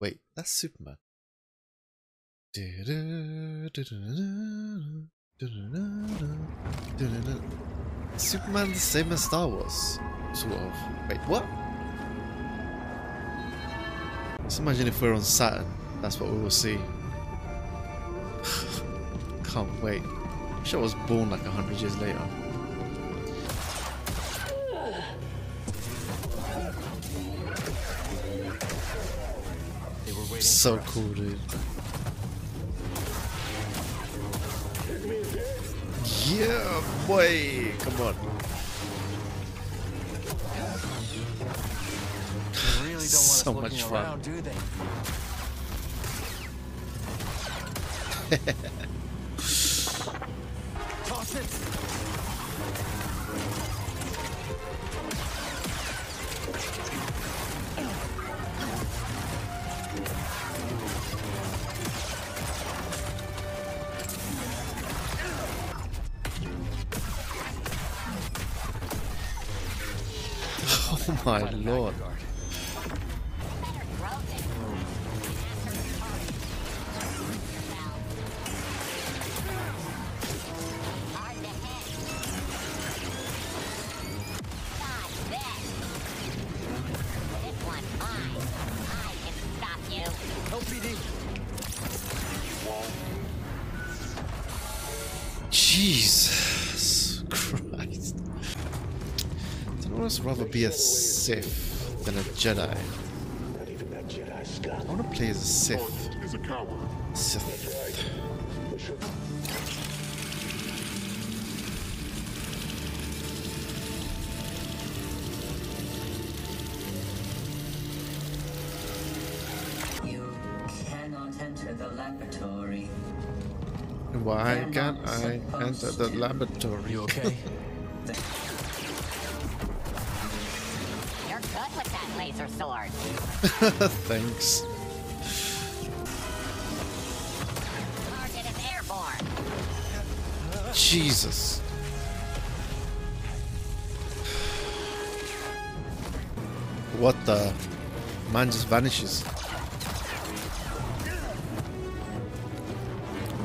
Wait, that's Superman. Superman the same as Star Wars, sort of. Wait, what? Just imagine if we're on Saturn, that's what we will see. Can't wait. Wish I was born like a hundred years later. So cool, dude. Yeah, boy! Come on. They really So much fun. around, do they? almost rather be a Sith than a Jedi. I want to play as a Sith. is a coward. Sith. You cannot enter the laboratory. Why can't I enter the laboratory? You okay? laser sword. Thanks. Target is airborne. Jesus. What the? Man just vanishes.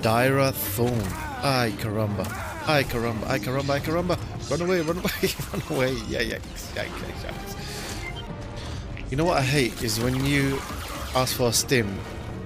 Dyra Thorn. Ay caramba. Ay caramba. Ay caramba. Ay caramba. Run away. Run away. run away. Yeah, yeah. yeah, yeah, yeah. You know what I hate is when you ask for a stim,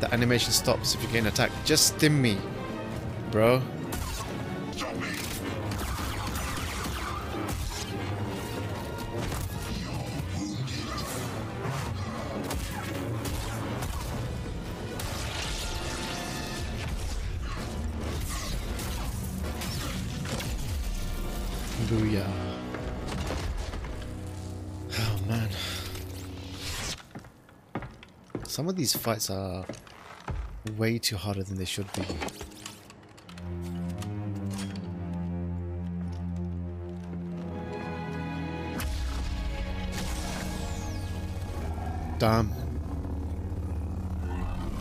the animation stops if you're getting attacked. Just stim me, bro. Booyah. Some of these fights are way too harder than they should be. Damn.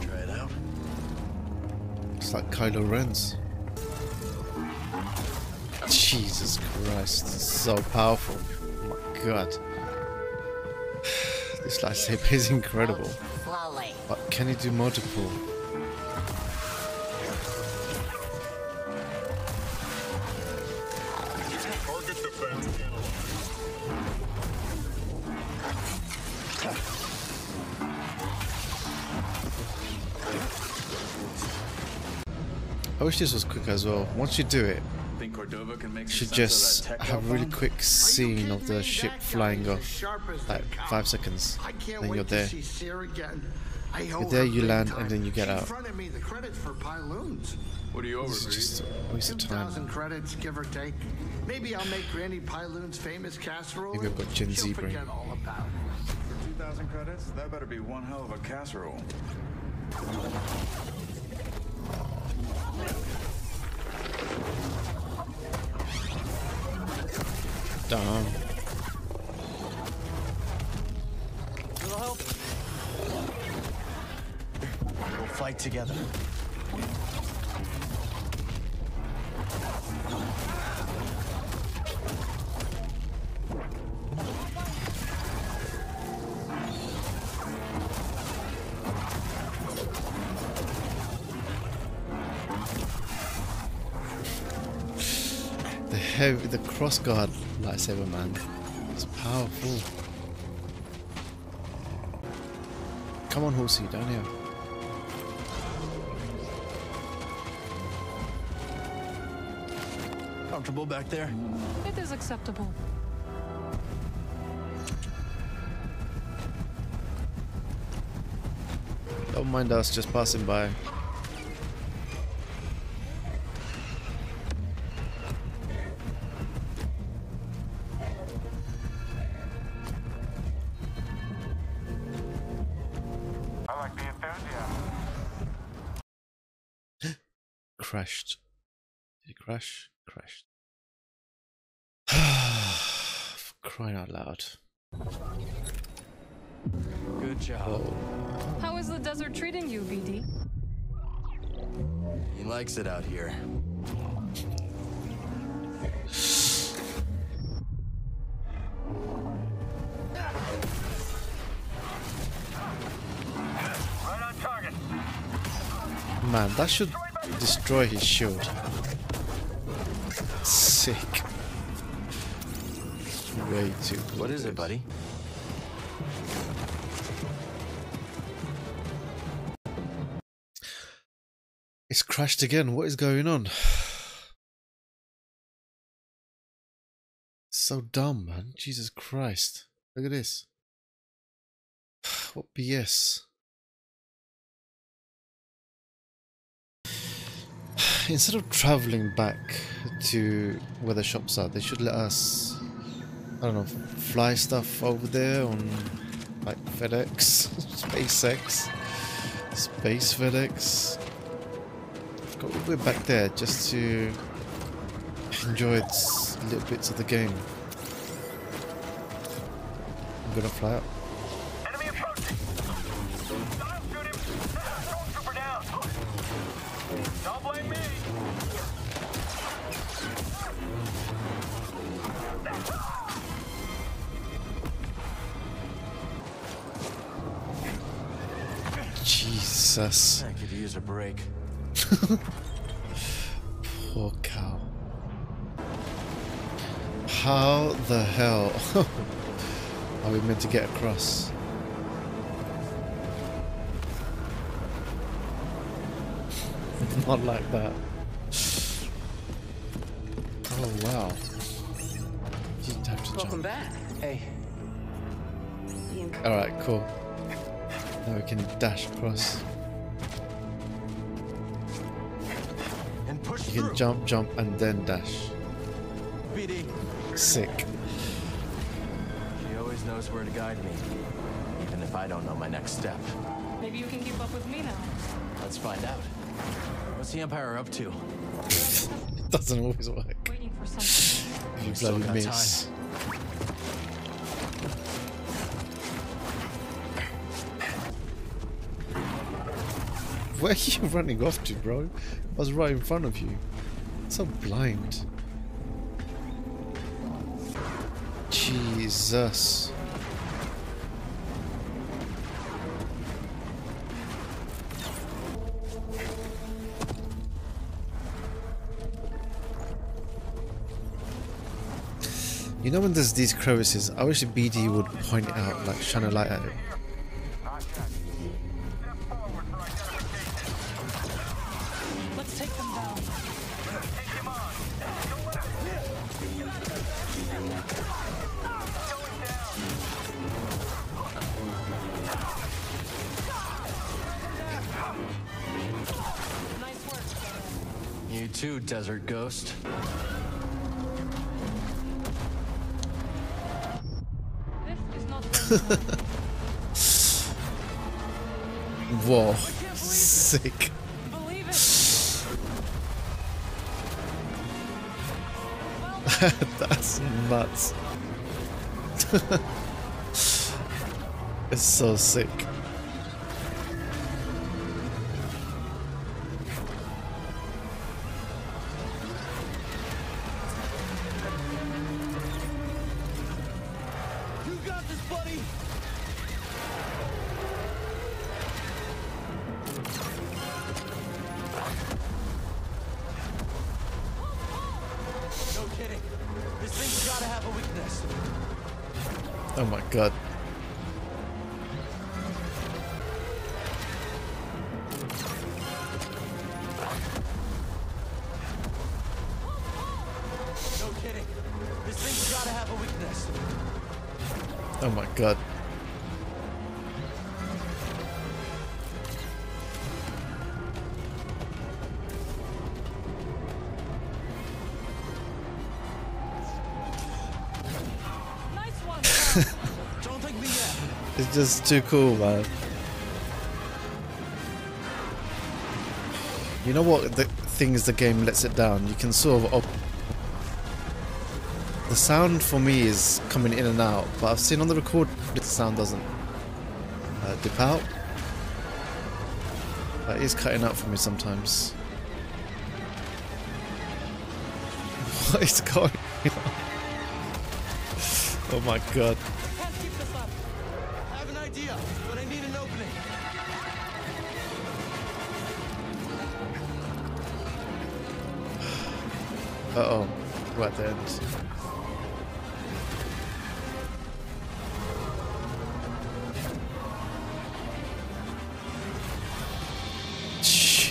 Try it out. It's like Kylo Ren's. Jesus Christ, so powerful. Oh my god. This lightsaber is incredible. Slowly. But can he do multiple? Target defense. I wish this was quick as well. Once you do it, Think Cordova can make should just of that tech have a really quick scene of the ship flying off. Like five seconds. I can't Then wait you're to there. see Cere again. I You're there, you land, time. and then you get she out. fronted me the credits for Pyloons. What are you owe This her, is just a waste of time. 2,000 credits, give or take. Maybe I'll make Granny Pyloon's famous casserole. Maybe I've got Gen Z brain. forget all about it. For 2,000 credits? That better be one hell of a casserole. Damn. Little help? fight together. the heavy, the crossguard lightsaber man—it's powerful. Come on, horsey, down here. Comfortable back there? It is acceptable. Don't mind us just passing by. I like the enthusiasm. Crashed. Did it crash? Crashed. For crying out loud. Good job. Whoa. How is the desert treating you, BD? He likes it out here. Right on target. Man, that should destroy his shield. Way too. What is it, buddy? It's crashed again. What is going on? So dumb, man. Jesus Christ. Look at this. What BS. Instead of traveling back to where the shops are, they should let us, I don't know, fly stuff over there on like FedEx, SpaceX, Space FedEx. Got we're back there just to enjoy little bits of the game. I'm gonna fly up. Jesus, I could use a break. poor cow. How the hell are we meant to get across? Not like that. Oh wow. You'd have to Welcome jump. back. Hey, Alright, cool. Now we can dash across. And push You through. can jump, jump, and then dash. BD. Sick. She always knows where to guide me, even if I don't know my next step. Maybe you can keep up with me now. Let's find out. What's the Empire up to? It doesn't always work. Waiting for something. You still bloody got miss. Where are you running off to, bro? I was right in front of you. So blind. Jesus. You know when there's these crevices, I wish BD would point out, like shine a light at it. Desert Ghost. This is not going well. Whoa. Sick. That's nuts. it's so sick. Oh my god. It's just too cool, man. You know what the thing is the game lets it down? You can sort of the sound for me is coming in and out, but I've seen on the record the sound doesn't uh, dip out. That is cutting out for me sometimes. What is going on? Oh my god. Uh oh, we're at the end.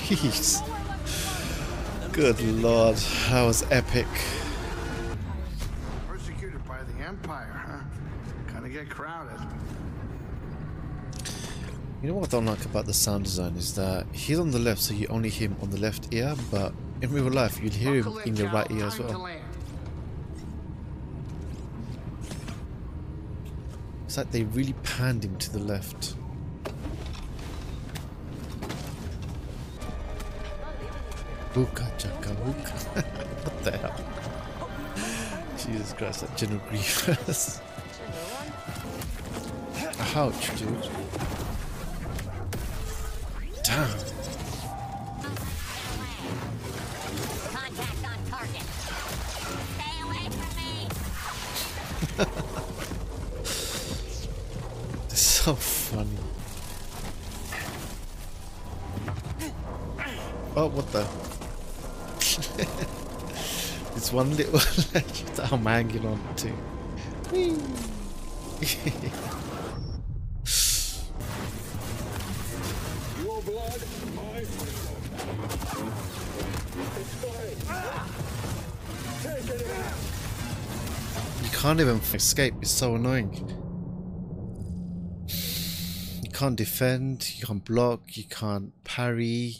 Jeez. Good lord, that was epic. Persecuted by the Empire, huh? Kinda get crowded. You know what I don't like about the sound design is that he's on the left, so you only hear him on the left ear, but in real life you'd hear him in your right ear as well. It's like they really panned him to the left. Buka chaka buka. what the hell? Jesus Christ, that General Grievous. Ouch, dude. Damn. So funny. Oh, what the? One little ledge that I'm hanging on to. Your blood, my. You can't even escape, it's so annoying. You can't defend, you can't block, you can't parry.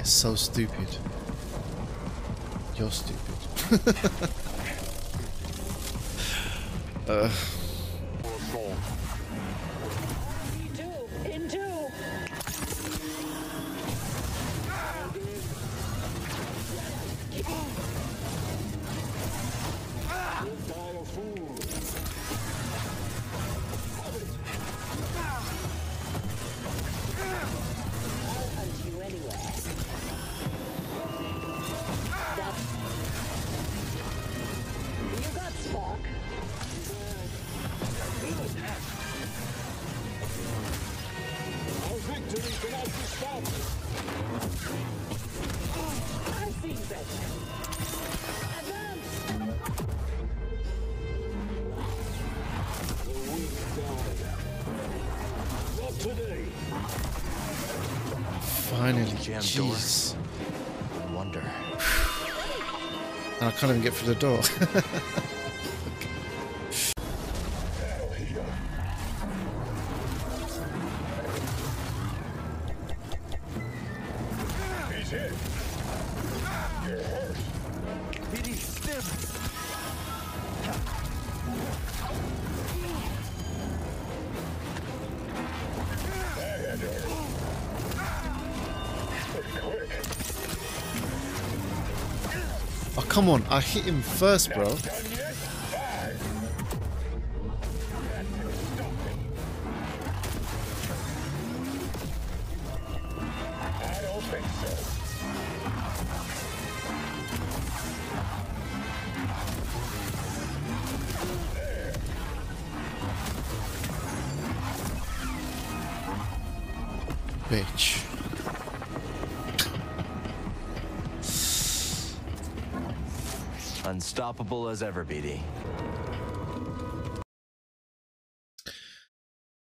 It's so stupid. You're stupid. uh, Jam jeez. Wonder. And I can't even get through the door. come on. I hit him first, bro. Done Unstoppable as ever, BD.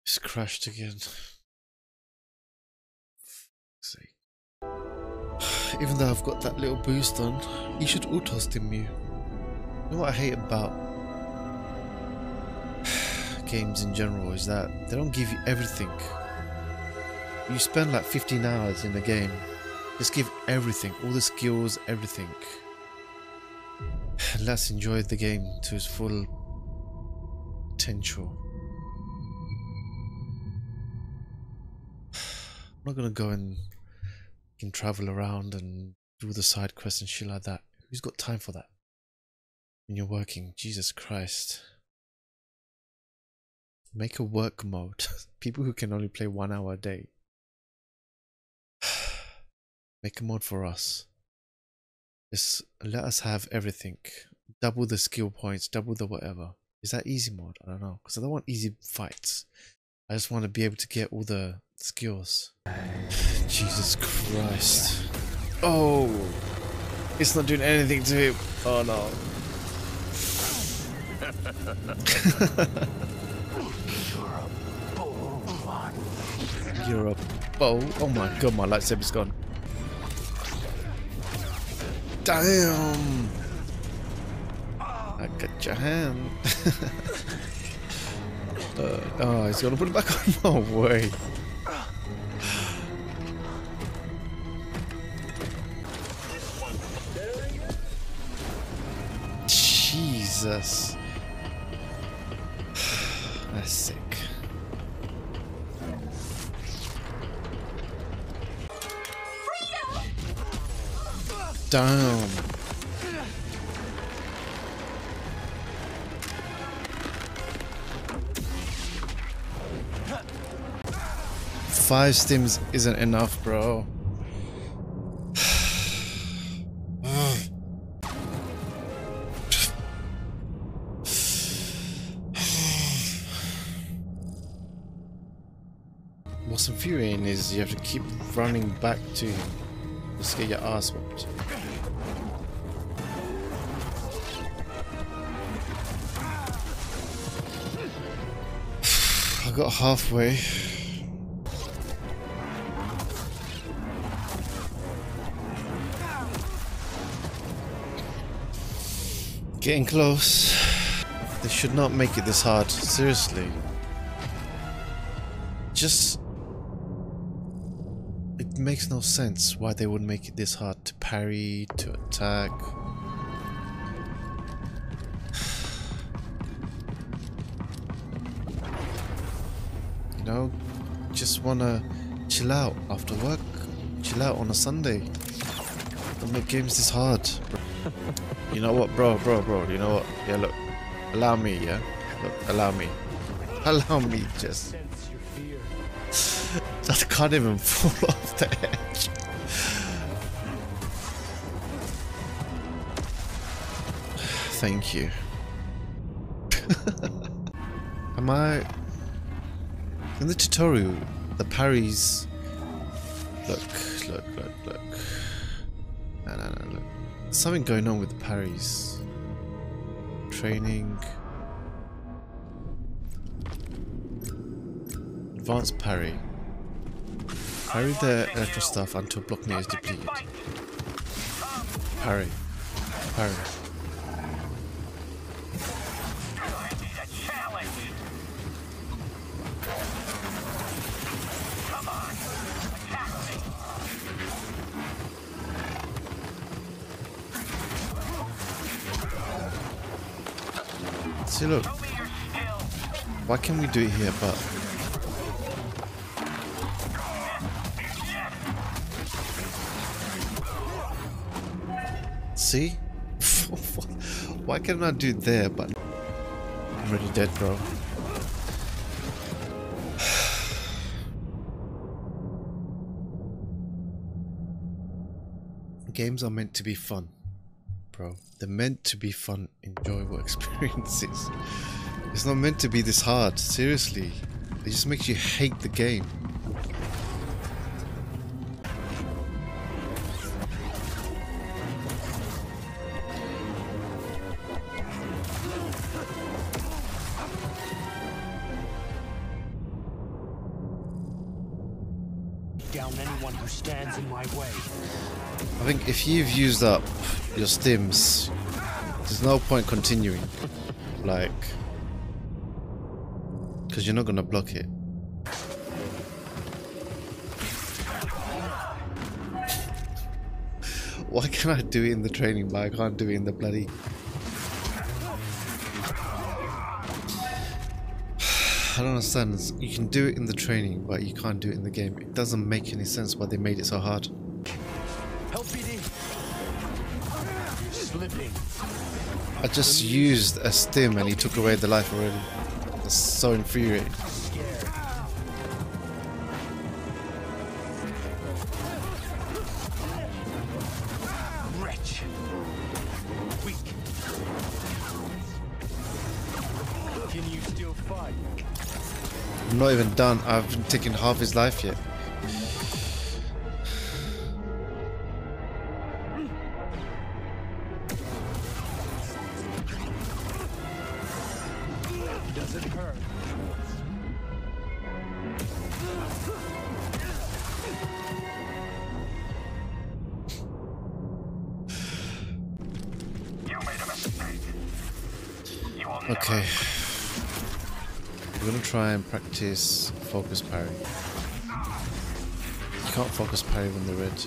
It's crashed again. Sake. Even though I've got that little boost on, you should auto stim you. You know what I hate about games in general is that they don't give you everything. You spend like 15 hours in a game, just give everything, all the skills, everything. Let's enjoy the game to its full potential. I'm not gonna go and, and travel around and do the side quests and shit like that. Who's got time for that? When you're working, Jesus Christ. Make a work mode. People who can only play one hour a day. Make a mode for us. Just let us have everything. Double the skill points, double the whatever. Is that easy mode? I don't know. Because I don't want easy fights. I just want to be able to get all the skills. Jesus Christ. Oh! It's not doing anything to him. Oh no. You're a bow. Oh my god, my lightsaber's gone. Damn! I got your hand. uh, oh, he's gonna put it back on. No way. Jesus. That's sick. Down. Five stims isn't enough, bro. What's infuriating is you have to keep running back to him. Just get your ass whooped. Got halfway. Getting close. They should not make it this hard. Seriously. Just it makes no sense why they would make it this hard to parry, to attack. Know, just wanna chill out after work, chill out on a Sunday. Don't make games this hard. you know what, bro, bro, bro, you know what? Yeah, look, allow me, yeah? Look, allow me. Allow me, just. I can't even fall off the edge. Thank you. Am I... In the tutorial, the parries... Look, look, look, look. No, no, no, look. There's something going on with the parries. Training... Advanced parry. Parry the electro stuff until block is depleted. Parry. Parry. See look. Why can't we do it here but See? Why can't I do there, but I'm already dead, bro. Games are meant to be fun, bro. They're meant to be fun, enjoyable experiences. It's not meant to be this hard, seriously. It just makes you hate the game. Down anyone who stands in my way. I think if you've used up your stims, there's no point continuing. Like, because you're not gonna block it. Why can I do it in the training, but I can't do it in the bloody? I don't understand. You can do it in the training, but you can't do it in the game. It doesn't make any sense why they made it so hard. I just used a stim and he took away the life already. That's so infuriating. Wretch. Weak. Can you still fight? I'm not even done. I haven't taken half his life yet. Will never Okay. We're gonna try and practice focus parry. You can't focus parry when they're red.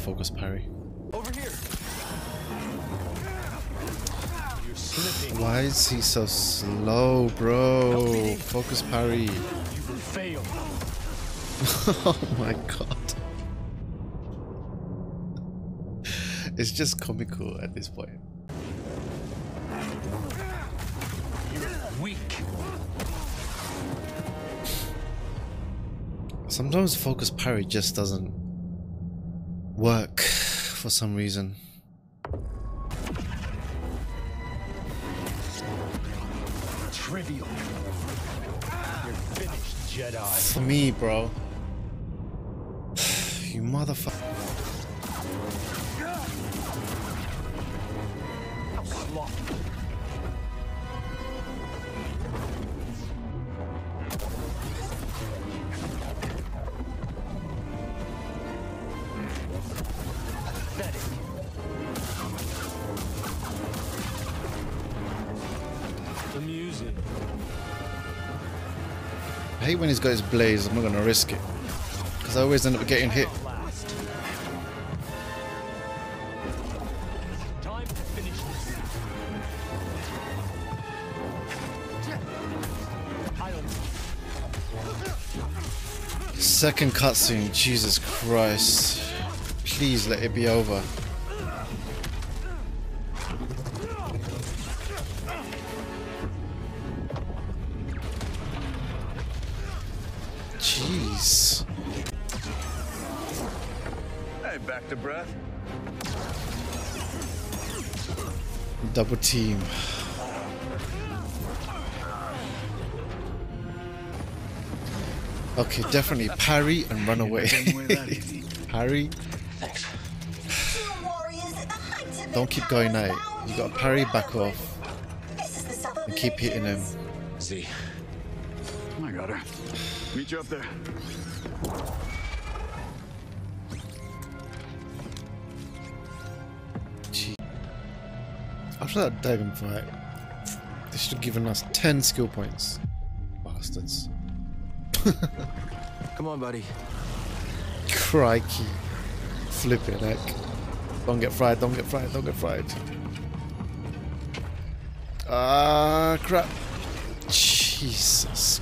Focus parry. Over here. Why is he so slow, bro? Focus parry. Fail. oh my god. It's just comical at this point. Weak. Sometimes focus parry just doesn't work for some reason. Trivial. You're finished, Jedi. For me, bro. you motherfucker. Sloth. Hate when he's got his blaze. I'm not gonna risk it. Because I always end up getting hit. To Second cutscene. Jesus Christ. Please let it be over. Jeez. Hey, back to breath. Double team. Okay, definitely parry and run away. parry. Don't keep going out. You got to parry, back off, and keep hitting him. See. I got her. Meet you up there. Gee. After that dragon fight, they should have given us 10 skill points. Bastards. Come on, buddy. Crikey. Flip it, heck. Don't get fried, don't get fried, don't get fried. Ah, crap. Jesus.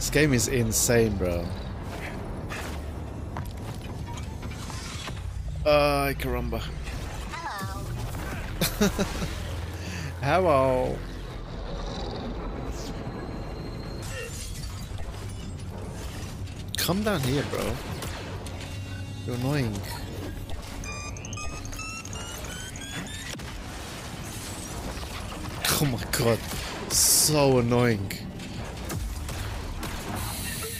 This game is insane, bro. Ay, caramba. Hello. Come down here, bro. You're annoying. Oh my god. So annoying.